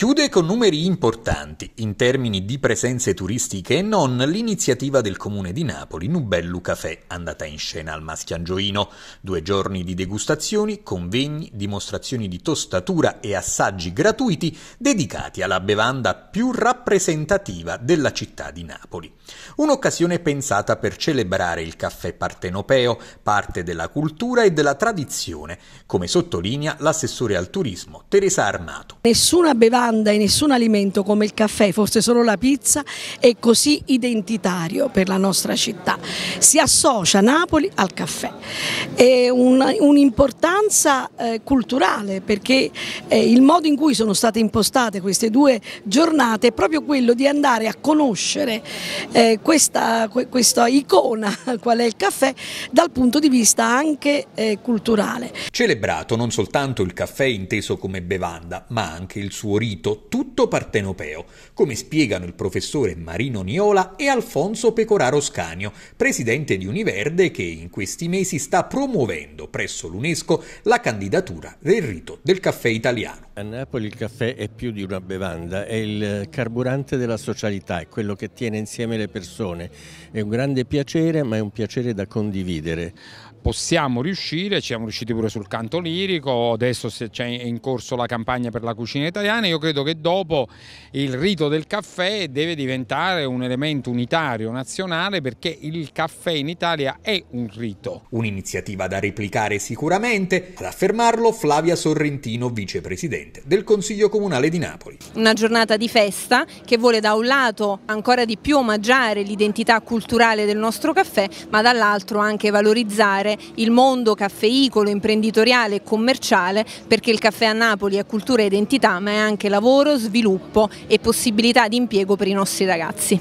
Chiude con numeri importanti in termini di presenze turistiche e non l'iniziativa del comune di Napoli Nubellu Café, andata in scena al Maschiangioino. Due giorni di degustazioni, convegni, dimostrazioni di tostatura e assaggi gratuiti dedicati alla bevanda più rappresentativa della città di Napoli. Un'occasione pensata per celebrare il caffè partenopeo, parte della cultura e della tradizione, come sottolinea l'assessore al turismo Teresa Armato. Nessuna bevanda bevanda e nessun alimento come il caffè, forse solo la pizza, è così identitario per la nostra città. Si associa Napoli al caffè. È un'importanza eh, culturale perché eh, il modo in cui sono state impostate queste due giornate è proprio quello di andare a conoscere eh, questa, questa, icona qual è il caffè dal punto di vista anche culturale. Celebrato non soltanto il caffè inteso come bevanda ma anche il suo rito rito tutto partenopeo, come spiegano il professore Marino Niola e Alfonso Pecoraro Scanio, presidente di Univerde che in questi mesi sta promuovendo presso l'UNESCO la candidatura del rito del caffè italiano. A Napoli il caffè è più di una bevanda, è il carburante della socialità, è quello che tiene insieme le persone. È un grande piacere, ma è un piacere da condividere possiamo riuscire, ci siamo riusciti pure sul canto lirico, adesso c'è in corso la campagna per la cucina italiana, io credo che dopo il rito del caffè deve diventare un elemento unitario nazionale perché il caffè in Italia è un rito. Un'iniziativa da replicare sicuramente, ad affermarlo Flavia Sorrentino, vicepresidente del Consiglio Comunale di Napoli. Una giornata di festa che vuole da un lato ancora di più omaggiare l'identità culturale del nostro caffè, ma dall'altro anche valorizzare il mondo caffeicolo, imprenditoriale e commerciale perché il caffè a Napoli è cultura e identità ma è anche lavoro, sviluppo e possibilità di impiego per i nostri ragazzi.